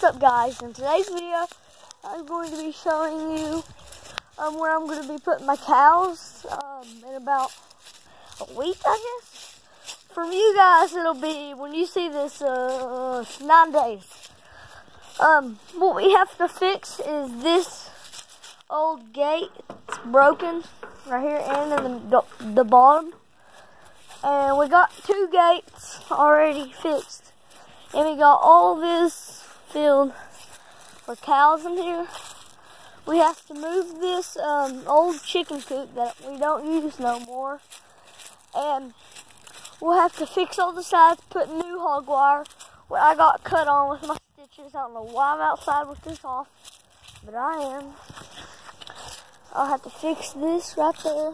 What's up guys? In today's video, I'm going to be showing you um, where I'm going to be putting my cows um, in about a week, I guess. From you guys, it'll be, when you see this, uh, nine days. Um, what we have to fix is this old gate. It's broken right here and in the, the bottom. And we got two gates already fixed. And we got all this field for cows in here. We have to move this um, old chicken coop that we don't use no more. And we'll have to fix all the sides, put new hog wire. What I got cut on with my stitches. I don't know why I'm outside with this off, but I am. I'll have to fix this right there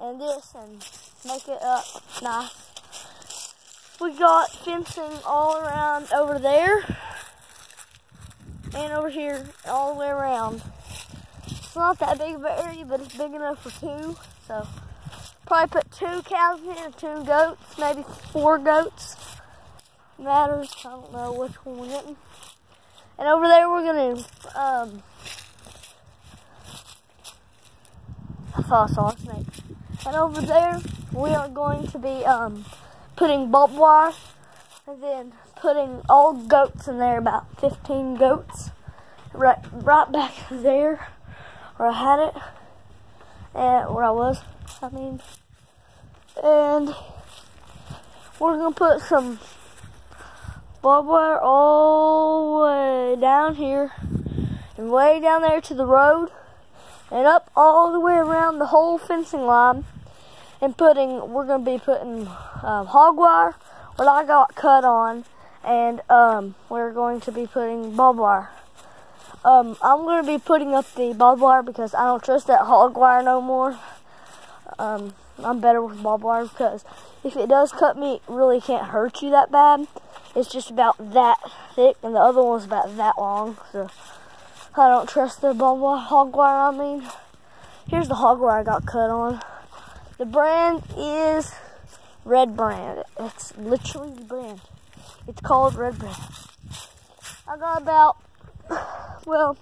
and this and make it up nice. We got fencing all around over there and over here all the way around. It's not that big of an area, but it's big enough for two. So probably put two cows in here, two goats, maybe four goats. Matters. I don't know which one we're getting. And over there we're gonna um I thought I saw a snake. And over there we are going to be um putting barbed wire and then putting all goats in there, about 15 goats, right, right back there where I had it, and where I was, I mean, and we're gonna put some barbed wire all the way down here, and way down there to the road, and up all the way around the whole fencing line, and putting, we're gonna be putting um, hog wire, what I got cut on, and um, we're going to be putting barbed wire. Um, I'm going to be putting up the barbed wire because I don't trust that hog wire no more. Um, I'm better with barbed wire because if it does cut me, it really can't hurt you that bad. It's just about that thick, and the other one's about that long. So I don't trust the barbed wire, hog wire. I mean, here's the hog wire I got cut on. The brand is Red Brand. It's literally the brand. It's called Red Brand. I got about, well,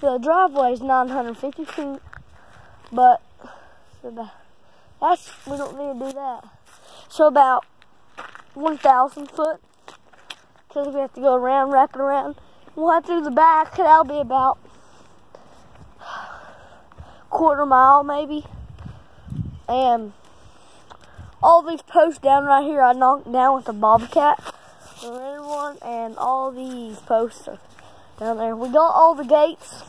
the driveway is 950 feet, but that's, we don't need to do that. So about 1,000 foot, because we have to go around, wrap it around. We'll have do the back, that'll be about quarter mile maybe. And all these posts down right here I knocked down with a bobcat the red one, and all these posts are down there. We got all the gates.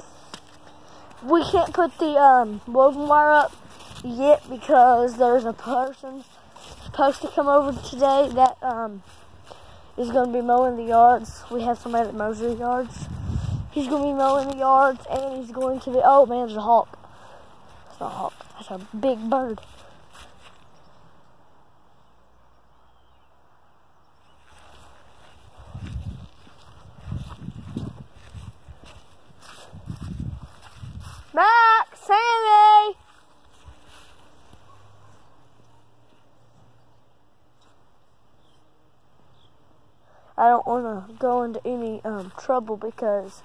We can't put the um, woven wire up yet because there's a person supposed to come over today that um, is going to be mowing the yards. We have somebody that mows the yards. He's going to be mowing the yards, and he's going to be, oh man, there's a hawk. It's not a hawk, that's a big bird. Mac, Sammy! I don't want to go into any um, trouble because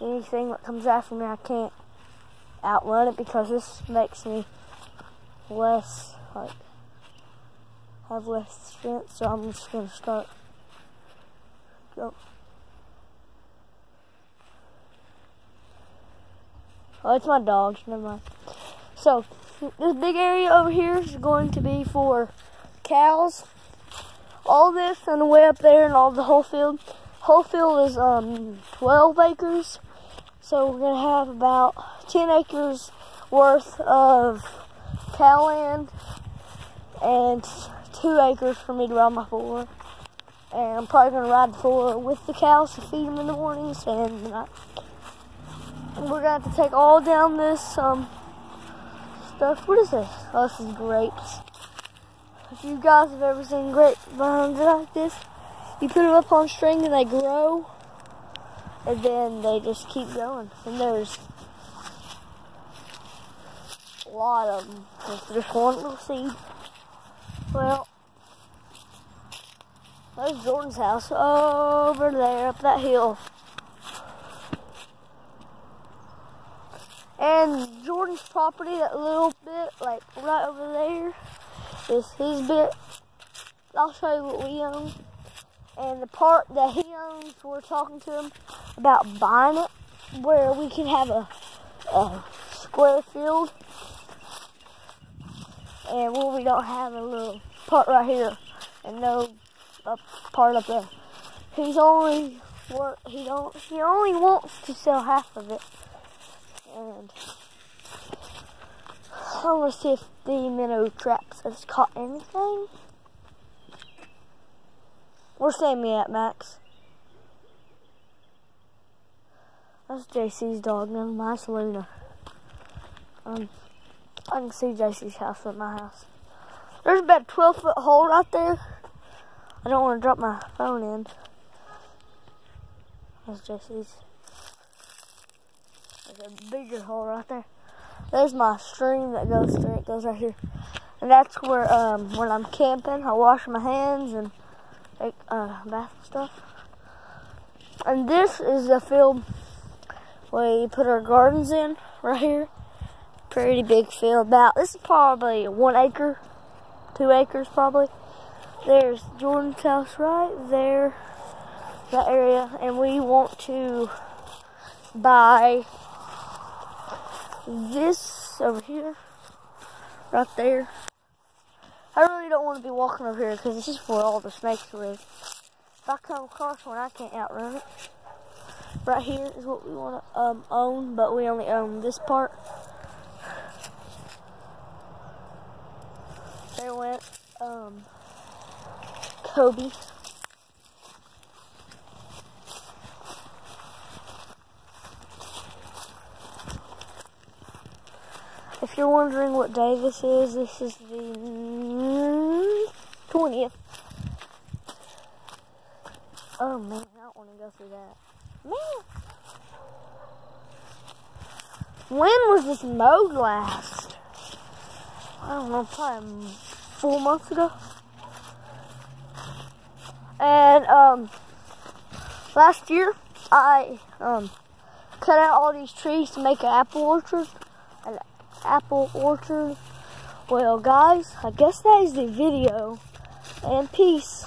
anything that comes after me, I can't outrun it because this makes me less, like, have less strength. So I'm just going to start. Go. Oh, it's my dogs. Never mind. So, this big area over here is going to be for cows. All this and the way up there and all the whole field. Whole field is um 12 acres. So we're to have about 10 acres worth of cow land and two acres for me to ride my four. And I'm probably to ride the four with the cows to feed them in the mornings and the night we're gonna have to take all down this um stuff. What is this? Oh, this is grapes. If you guys have ever seen grapevines like this, you put them up on string and they grow, and then they just keep going. And there's a lot of them. Just one little seed. Well, There's Jordan's house over there up that hill. And Jordan's property, that little bit, like right over there, is his bit. I'll show you what we own. And the part that he owns, we're talking to him about buying it, where we can have a, a square field. And where we don't have a little part right here and no part up there. He's only. He don't. He only wants to sell half of it. And To see if the minnow traps has caught anything. Where's Sammy at, Max? That's JC's dog, and my Luna. Um, I can see JC's house from my house. There's about a 12 foot hole right there. I don't want to drop my phone in. That's JC's. There's a bigger hole right there. There's my stream that goes through. It goes right here. And that's where, um, when I'm camping, I wash my hands and take uh, bath and stuff. And this is the field where we put our gardens in, right here. Pretty big field. About, this is probably one acre, two acres probably. There's Jordan's house right there, that area. And we want to buy this over here, right there. I really don't want to be walking over here because this is where all the snakes live. If I come across one, I can't outrun it. Right here is what we want to um, own, but we only own this part. There went um, Kobe. If you're wondering what day this is, this is the 20th. Oh man, I don't want to go through that. Man! When was this mowed last? I don't know, probably four months ago. And um, last year, I um, cut out all these trees to make an apple orchard apple orchard. Well, guys, I guess that is the video. And peace.